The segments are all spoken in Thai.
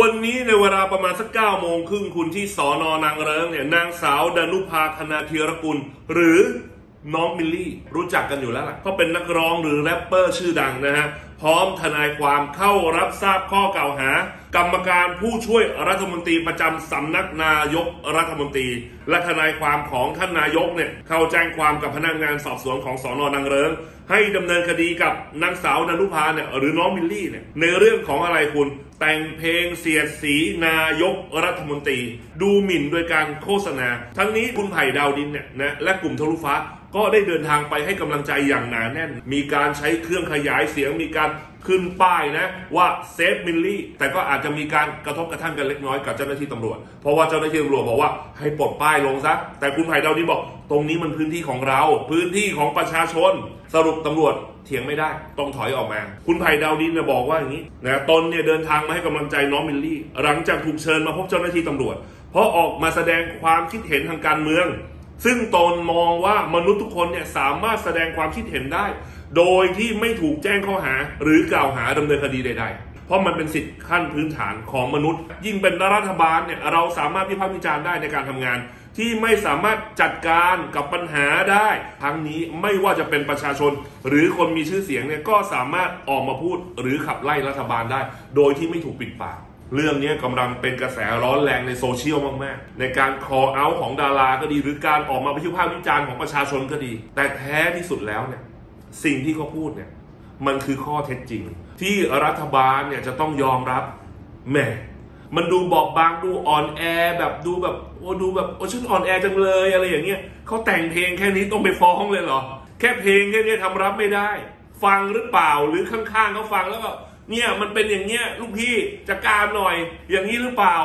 วันนี้ในเวลาประมาณสักเก้าโมงครึ่งคุณที่สอนอนางเริงเนี่ยนางสาวดนุภาคณาธีรกุล หรือน้องมิลลี่ รู้จักกันอยู่แล้วล่ะก็เป็นนักร้องหรือแรปเปอร์ชื่อดังนะฮะ พร้อมทนายความเข้ารับทราบข้อกล่าวหา กรรมการผู้ช่วยรัฐมนตรีประจำสำนักนายกรัฐมนตรี และทนายความของท่านนายกเนี่ยเข้าแจ้งความกับพนักงานสอบสวนของสอนอนางเริงให้ดำเนินคดีกับนางสาวดนุภาเนี่ยหรือน้องมิลลี่เนี่ยในเรื่องของอะไรคุณ แต่งเพลงเสียดสีนายกรัฐมนตรี ดูหมิ่นโดยการโฆษณา ทั้งนี้คุณไผ่ดาวดินเนี่ยนะและกลุ่มทะลุฟ้าก็ได้เดินทางไปให้กำลังใจอย่างหนาแน่น มีการใช้เครื่องขยายเสียงมีการขึ้นป้ายนะว่า Save มิลลี่แต่ก็อาจจะมีการกระทบกระทั่งกันเล็กน้อยกับเจ้าหน้าที่ตำรวจ เพราะว่าเจ้าหน้าที่ตำรวจบอกว่าให้ปลดป้ายลงซะ แต่คุณไผ่ดาวดินบอก ตรงนี้มันพื้นที่ของเรา พื้นที่ของประชาชน สรุปตำรวจเถียงไม่ได้ ต้องถอยออกมา คุณไผ่ดาวดินเนี่ยบอกว่าอย่างนี้นะตนเนี่ยเดินทางมาให้กำลังใจน้องมิลลี่ หลังจากถูกเชิญมาพบเจ้าหน้าที่ตำรวจ เพราะออกมาแสดงความคิดเห็นทางการเมือง ซึ่งตนมองว่ามนุษย์ทุกคนเนี่ยสามารถแสดงความคิดเห็นได้ โดยที่ไม่ถูกแจ้งข้อหาหรือกล่าวหาดำเนินคดีใด ๆ เพราะมันเป็นสิทธิขั้นพื้นฐานของมนุษย์ ยิ่งเป็นรัฐบาลเนี่ยเราสามารถพิพากษ์วิจารณ์ได้ในการทำงาน ที่ไม่สามารถจัดการกับปัญหาได้ ทั้งนี้ไม่ว่าจะเป็นประชาชน หรือคนมีชื่อเสียงเนี่ยก็สามารถออกมาพูดหรือขับไล่รัฐบาลได้ โดยที่ไม่ถูกปิดปาก เรื่องนี้กำลังเป็นกระแสร้อนแรงในโซเชียลมาก ๆ ในการ call out ของดาราก็ดี หรือการออกมาวิพากษ์วิจารณ์ของประชาชนก็ดี แต่แท้ที่สุดแล้วเนี่ยสิ่งที่เขาพูดเนี่ยมันคือข้อเท็จจริง ที่รัฐบาลเนี่ยจะต้องยอมรับแหมมันดูบอบบางดูอ่อนแอแบบดูแบบโอ้ดูแบบโอ้ฉันอ่อนแอจังเลยอะไรอย่างเงี้ยเขาแต่งเพลงแค่นี้ต้องไปฟ้องเลยเหรอ แค่เพลงแค่นี้ทำรับไม่ได้ ฟังหรือเปล่าหรือข้างๆเขาฟังแล้วก็ เนี่ยมันเป็นอย่างเงี้ยลูกพี่จัดการหน่อย อย่างนี้หรือเปล่า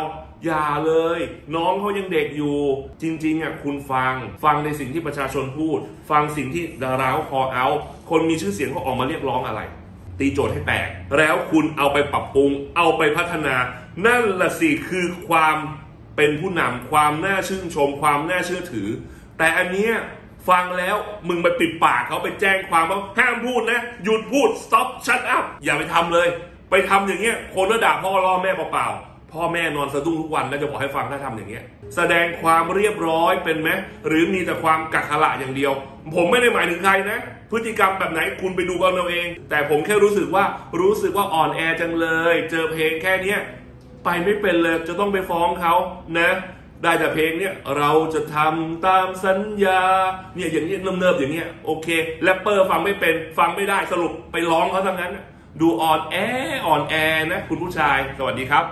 อย่าเลย น้องเขายังเด็กอยู่ จริงๆอะคุณฟัง ฟังในสิ่งที่ประชาชนพูด ฟังสิ่งที่ดาราเขาคอเอา คนมีชื่อเสียงเขาออกมาเรียกร้องอะไร ตีโจทย์ให้แตก แล้วคุณเอาไปปรับปรุง เอาไปพัฒนา นั่นละสิคือความเป็นผู้นำความน่าชื่นชม ความน่าเชื่อถือ แต่อันเนี้ยฟังแล้วมึงไปปิดปากเขาไปแจ้งความว่าห้ามพูดนะ หยุดพูด stop shut up อย่าไปทำเลย ไปทำอย่างเงี้ยคนก็ด่าพ่อล่อแม่เปล่าๆพ่อแม่นอนสะดุ้งทุกวันแล้วจะบอกให้ฟังถ้าทำอย่างเงี้ย แสดงความเรียบร้อยเป็นไหมหรือมีแต่ความกักขระอย่างเดียว ผมไม่ได้หมายถึงใครนะ พฤติกรรมแบบไหนคุณไปดูกันเอาเอง แต่ผมแค่รู้สึกว่ารู้สึกว่าอ่อนแอจังเลย เจอเพลงแค่เนี้ยไปไม่เป็นเลยจะต้องไปฟ้องเขานะได้แต่เพลงเนี่ยเราจะทำตามสัญญาเนี่ยอย่างนี้เนิบๆอย่างเงี้ยโอเคแรปเปอร์ฟังไม่เป็นฟังไม่ได้สรุปไปร้องเขาทั้งนั้น ดูอ่อนแออ่อนแอนะคุณผู้ชาย สวัสดีครับ